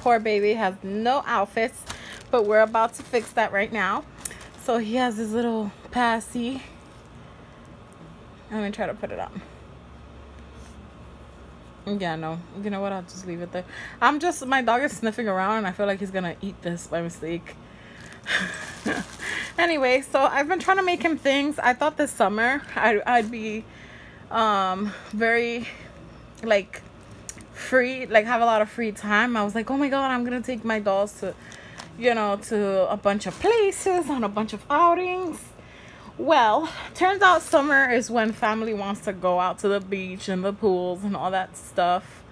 poor baby has no outfits but we're about to fix that right now. So he has his little passy. Let me try to put it up. Yeah no. You know what? I'll just leave it there. I'm just my dog is sniffing around and i feel like he's gonna eat this by mistake. Anyway so i've been trying to make him things. I thought this summer I'd, I'd be um very like free like have a lot of free time. I was like oh my god i'm gonna take my dolls to you know to a bunch of places on a bunch of outings. Well turns out summer is when family wants to go out to the beach and the pools and all that stuff.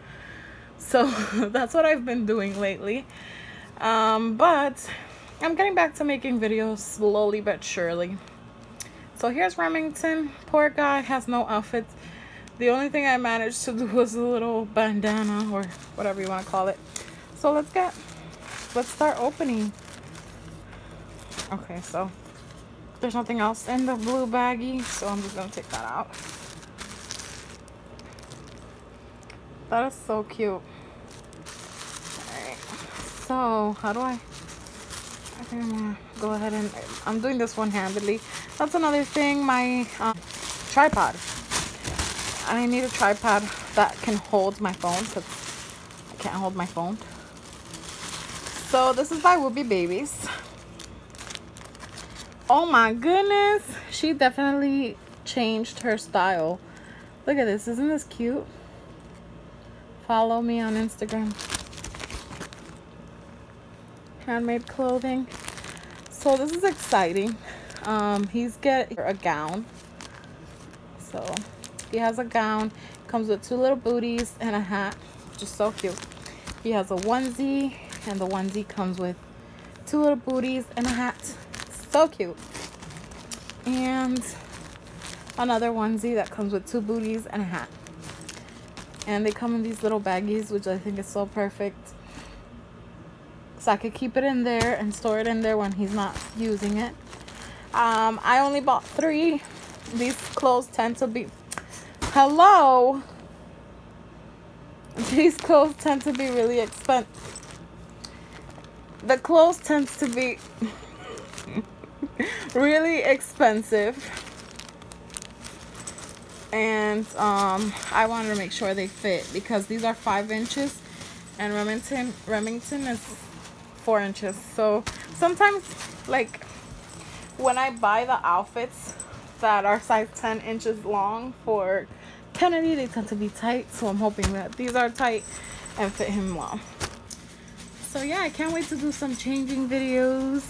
So that's what i've been doing lately. Um, but i'm getting back to making videos slowly but surely. So here's remington. Poor guy has no outfits the only thing I managed to do was a little bandana or whatever you want to call it. So let's get, let's start opening. Okay, so there's nothing else in the blue baggie, so I'm just going to take that out. That is so cute. Alright, so how do I, I think I'm to go ahead and, I'm doing this one-handedly. That's another thing, my um, tripod. I need a tripod that can hold my phone because I can't hold my phone. So this is by Whoopee Babies. Oh my goodness. She definitely changed her style. Look at this. Isn't this cute? Follow me on Instagram. Handmade clothing. So this is exciting. Um, he's getting a gown. So he has a gown. Comes with two little booties and a hat. Just so cute. He has a onesie. And the onesie comes with two little booties and a hat. So cute. And another onesie that comes with two booties and a hat. And they come in these little baggies, which I think is so perfect. So I could keep it in there and store it in there when he's not using it. Um, I only bought three. These clothes tend to be Hello. These clothes tend to be really expensive. The clothes tends to be really expensive. And um, I wanted to make sure they fit because these are five inches and Remington Remington is four inches. So sometimes like when I buy the outfits that are size 10 inches long for Kennedy. They tend to be tight, so I'm hoping that these are tight and fit him well. So yeah, I can't wait to do some changing videos.